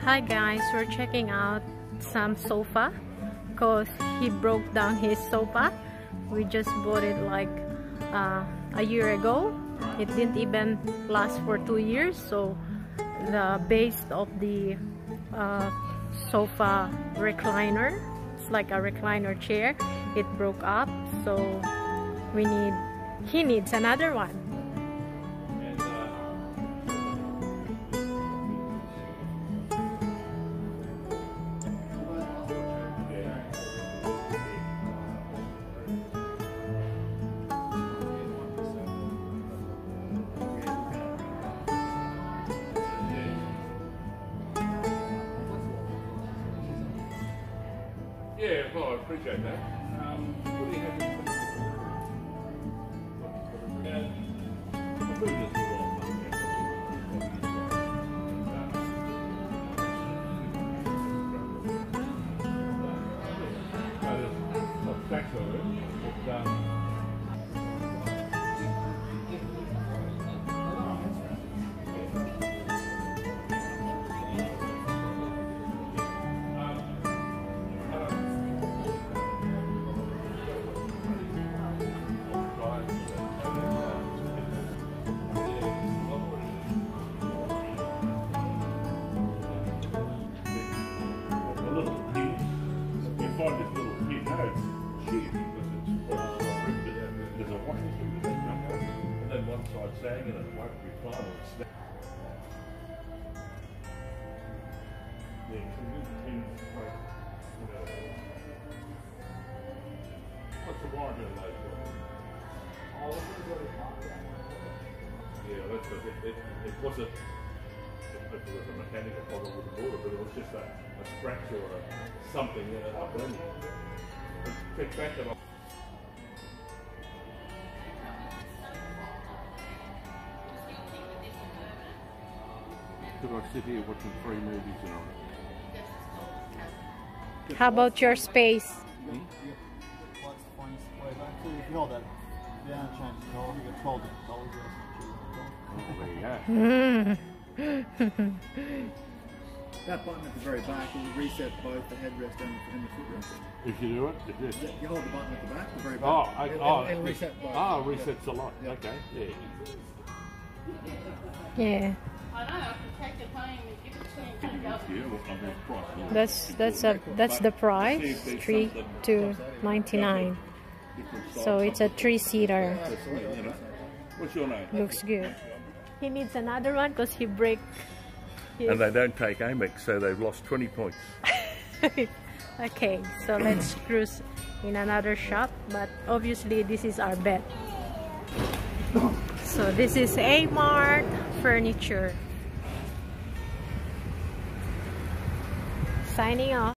Hi guys, we're checking out some sofa because he broke down his sofa. We just bought it like uh, a year ago. It didn't even last for two years so the base of the uh, sofa recliner it's like a recliner chair it broke up so we need he needs another one Yeah, well, I appreciate that. Um, little. You find this little pin, no, it's huge because it's quite a strong rib, but there's a through with that. And then one side sagging and it won't recline or snap. Yeah, like, what's the those guys? Yeah, that's it, it, it wasn't, it was a mechanical problem with the motor, but it was just a, a scratch or a something uh, up in Check back and Could I sit here watching three movies in a row? how about your space What's the funniest way back? So if you hold that down, change the colour, you get 12 different Oh, there you go. That button at the very back will reset both the headrest and, and the footrest. If you do it, it is. Yeah, you hold the button at the back, the very back. Oh, I, it'll, oh, it'll reset both. Oh, Yeah. resets a lot. Yeah. Okay, yeah. yeah I know, I can take it home and give it to him. Yeah, well, I'm gonna price it. that's that's a that's the price three to 99 so it's a three-seater What's your name? looks good he needs another one because he break his And they don't take Amex, so they've lost 20 points. okay so let's cruise in another shop but obviously this is our bet so this is AMart furniture. Signing off